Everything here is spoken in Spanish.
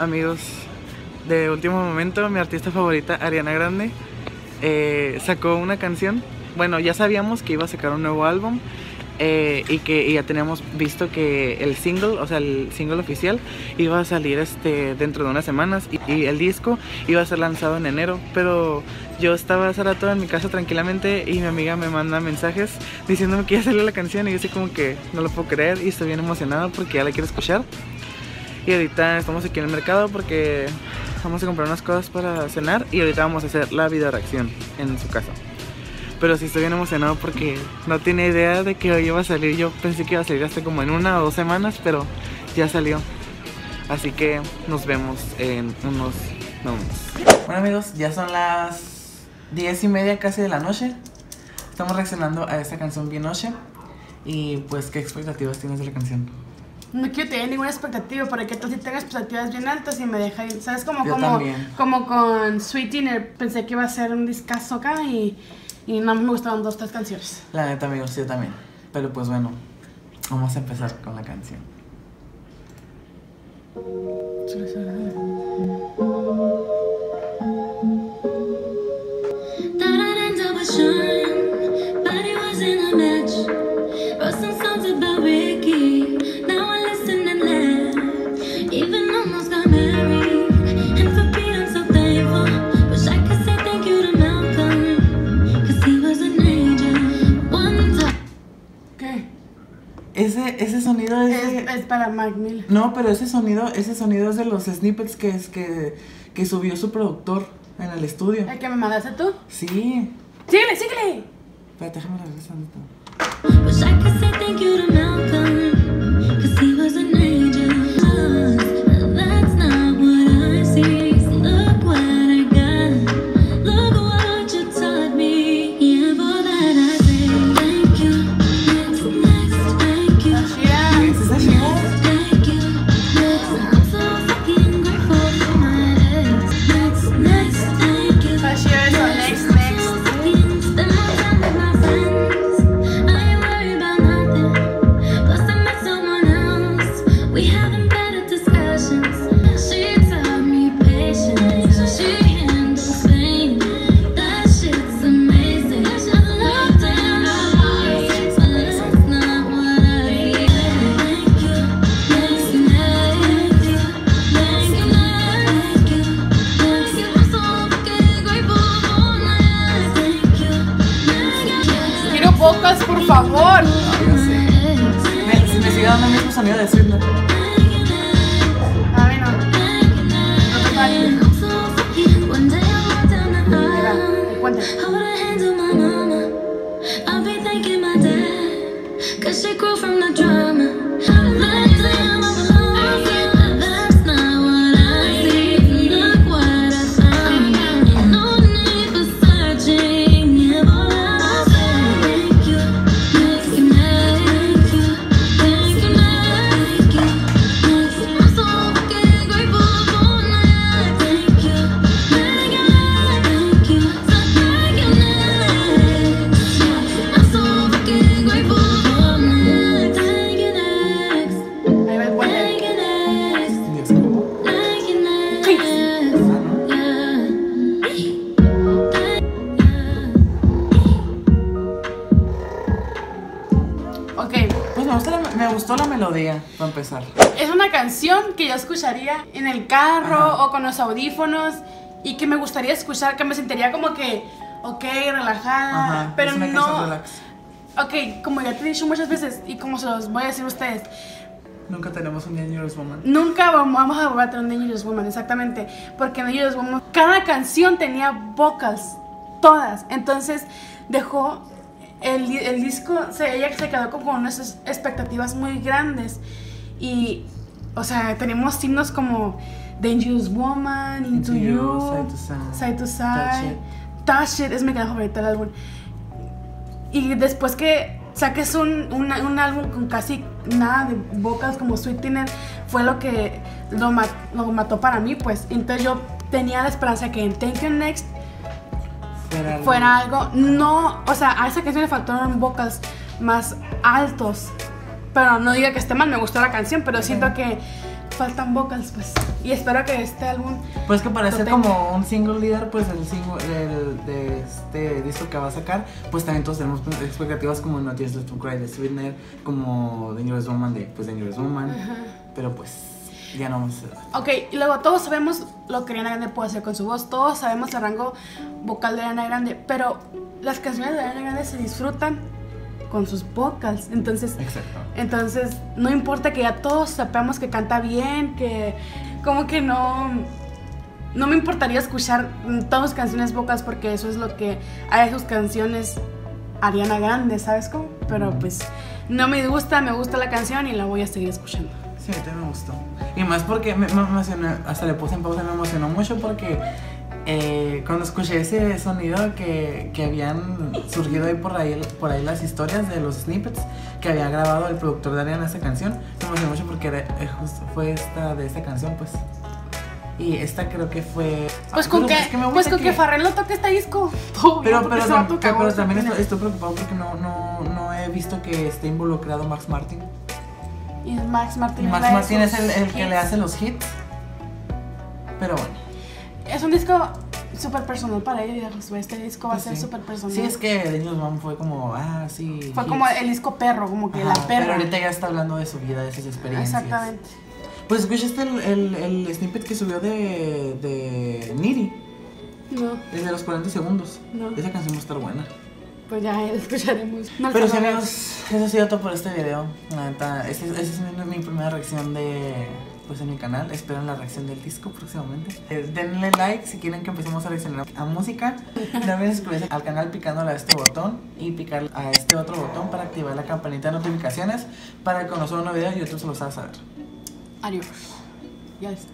amigos. De último momento, mi artista favorita, Ariana Grande, eh, sacó una canción. Bueno, ya sabíamos que iba a sacar un nuevo álbum eh, y que ya teníamos visto que el single, o sea, el single oficial, iba a salir este, dentro de unas semanas y, el disco iba a ser lanzado en enero. Pero yo estaba hace rato en mi casa tranquilamente y mi amiga me manda mensajes diciéndome que ya salió la canción y yo así como que no lo puedo creer y estoy bien emocionado porque ya la quiero escuchar. Y ahorita estamos aquí en el mercado porque vamos a comprar unas cosas para cenar y ahorita vamos a hacer la video reacción en su casa. Pero sí estoy bien emocionado porque no tiene idea de que hoy iba a salir. Yo pensé que iba a salir hasta como en una o dos semanas, pero ya salió. Así que nos vemos en unos momentos. Bueno amigos, ya son las diez y media casi de la noche. Estamos reaccionando a esta canción bien noche. Y pues, ¿qué expectativas tienes de la canción? No quiero tener ninguna expectativa, para que tú sí tengas expectativas bien altas y me deja ir. ¿Sabes? Como, Yo como, también. como con Sweet Dinner, pensé que iba a ser un discazo acá y, y no me gustaron dos, tres canciones. La neta amigos, yo también. Pero pues bueno, vamos a empezar con la canción. Ese, ese sonido es, de- Es, para Mac Miller. No, pero ese sonido, ese sonido es de los snippets que es que, que subió su productor en el estudio. ¿El que me mandaste tú? Sí. ¡Síguele, síguele! Espérate, déjame regresar. Sonido de Sweet me gustó, la, me gustó la melodía, para empezar. Es una canción que yo escucharía en el carro Ajá. o con los audífonos y que me gustaría escuchar, que me sentiría como que, ok, relajada, Ajá, pero es una no... relax. Ok, como ya te he dicho muchas veces y como se los voy a decir a ustedes, Nunca tenemos un Dangerous Woman. nunca vam- vamos a volver a tener un Dangerous Woman, exactamente, porque en Dangerous Woman cada canción tenía vocals, todas, entonces dejó el, el disco, se, ella se quedó con, con unas expectativas muy grandes y, o sea, tenemos signos como Dangerous Woman, Into, Into You, You, Side to Side, Side to Side, Touch Touch It, es mi canción favorita del álbum. Y después que saques un, un, un álbum con casi nada de vocals como Sweet Tiner, fue lo que lo, lo mató para mí, pues. Entonces yo tenía la esperanza que en Thank You Next Fuera algo- fuera algo, no, o sea, a esa canción le faltaron vocals más altos. Pero no diga que esté mal, me gustó la canción, pero siento que faltan vocals, pues. Y espero que este álbum. Pues que para Lo ser tengo. como un single líder, pues el single del- de este disco que va a sacar, pues también todos tenemos expectativas como No Left to Cry de Sweetener, como Dangerous Woman de pues Dangerous Woman, pero pues ya no vamos a... Ok, y luego todos sabemos lo que Ariana Grande puede hacer con su voz, todos sabemos el rango vocal de Ariana Grande, pero las canciones de Ariana Grande se disfrutan con sus vocals, entonces, Exacto. entonces no importa que ya todos sepamos que canta bien, que como que no, no me importaría escuchar todas sus canciones vocals porque eso es lo que hay sus canciones Ariana Grande, ¿sabes cómo? Pero pues no me gusta, me gusta la canción y la voy a seguir escuchando. Me gustó. Y más porque me, me emocionó, hasta le puse en pausa, me emocionó mucho porque eh, cuando escuché ese sonido que, que habían surgido ahí por, ahí por ahí las historias de los snippets que había grabado el productor de Ariana esta canción, me emocionó mucho porque era, eh, justo fue esta de esta canción, pues. Y esta creo que fue... Pues Ah, con pero que, es me pues con que Farrell no toque este disco. todo Pero, pero, pero su también estoy, estoy preocupado porque no, no, no he visto que esté involucrado Max Martin. Y Max es Max de es el, el que le hace los hits. Pero bueno. Es un disco súper personal para ellos. Este disco va a ser sí. súper personal. Sí, es que Daniel Mom fue como, ah, sí. Fue hits. como el disco perro, como que Ajá, la Pero perra. ahorita ya está hablando de su vida, de sus experiencias. Exactamente. Pues escuchaste el, el, el snippet que subió de, de Niri, No, desde los 40 segundos. No. Esa canción va a estar buena. Pues ya escucharemos. Pero sí, amigos, eso ha sido todo por este video. La neta, esa es, esa es mi, mi primera reacción de pues en mi canal. Esperen la reacción del disco próximamente. Eh, denle like si quieren que empecemos a reaccionar a música. Olviden suscribirse al canal picándole a este botón y picar a este otro botón para activar la campanita de notificaciones para que cuando suba un nuevo video YouTube se los haga saber. Adiós. Ya está.